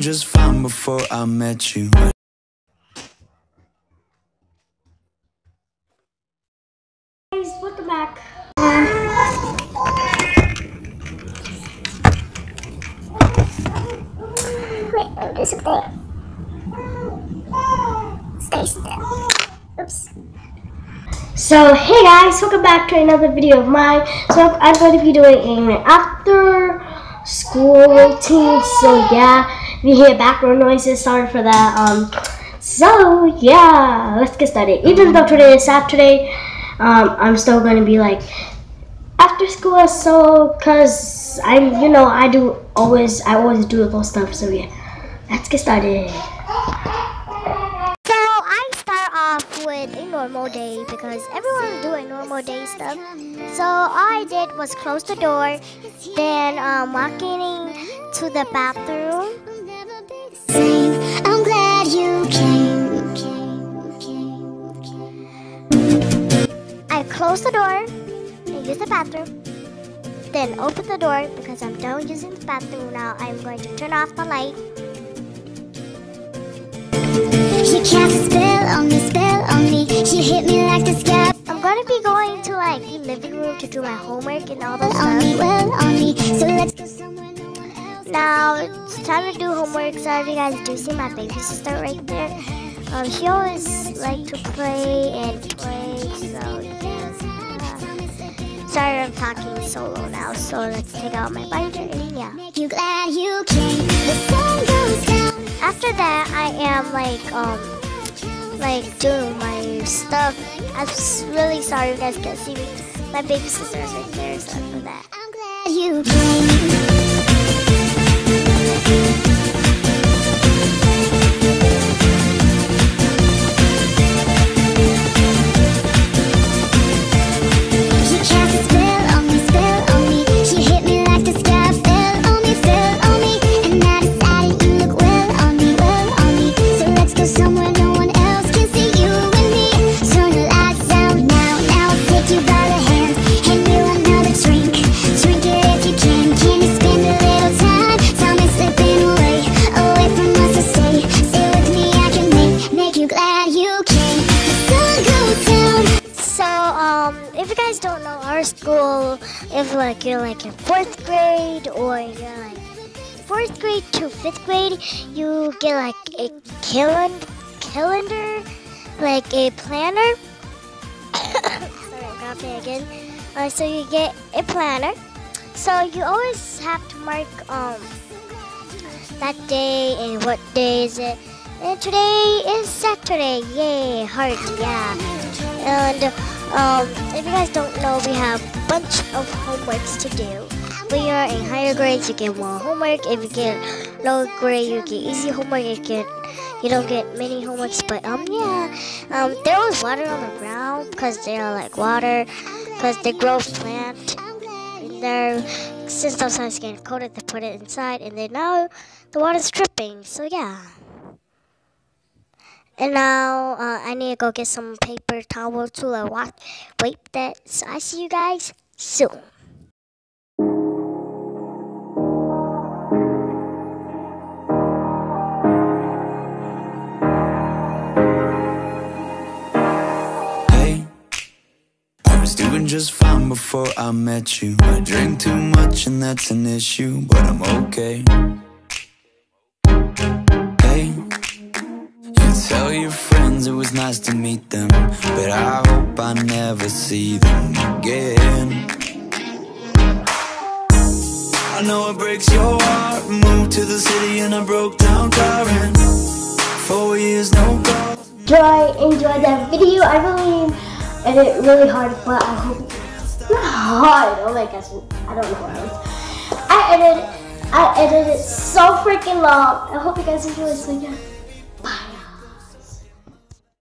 just fine before I met you. guys, welcome back. Wait, I'll do something. Stay still. Oops. So, hey guys, welcome back to another video of mine. So, I'm going to be doing an after school routine. So, yeah, you hear background noises, sorry for that. Um, so, yeah, let's get started. Even though today is Saturday, um, I'm still to be like after school. So, cause I'm, you know, I do always, I always do those stuff. So, yeah, let's get started. With a normal day because everyone's doing normal day stuff. So all I did was close the door, then um, walking to the bathroom. I'm glad you came. I close the door and use the bathroom. Then open the door because I'm done using the bathroom now. I'm going to turn off the light. She cast be going to like the living room to do my homework and all that stuff. well. So let's go somewhere no one else. Now it's time to do homework. Sorry, you guys do see my baby sister right there. Um, she always like to play and play. So yeah. Sorry, I'm talking solo now. So let's take out my binder and yeah. Make you glad you came. The sun goes down. After that, I am like um like doing my stuff. I'm really sorry you guys can't see me. My baby sister is right there. Sorry for that. I'm glad you came. if you guys don't know our school, if like you're like in fourth grade or you're like fourth grade to fifth grade, you get like a calendar, like a planner. Sorry, coughing again. Uh, so you get a planner. So you always have to mark um that day and what day is it. And today is Saturday. Yay, heart, yeah. And um, if you guys don't know, we have a bunch of homeworks to do. When you're in higher grades, you get more homework. If you get lower grade, you get easy homework. You get you don't get many homeworks, but um yeah, um there was water on the ground because they're like water, because they grow plant in there. Since those plants get coated, they put it inside, and then now the water's dripping. So yeah. And now uh, I need to go get some paper towel to uh, wa- wipe that. So I see you guys soon. Hey, I was doing just fine before I met you. I drink too much and that's an issue, but I'm okay. Hey, friends it was nice to meet them, but I hope I never see them again. I know it breaks your heart. Moved to the city and I broke down crying. Four years, no call. enjoy enjoy that video. I really edit really hard, but I hope not hard. Oh my gosh, I don't know what else. I edited I edited so freaking long. I hope you guys enjoy. So yeah.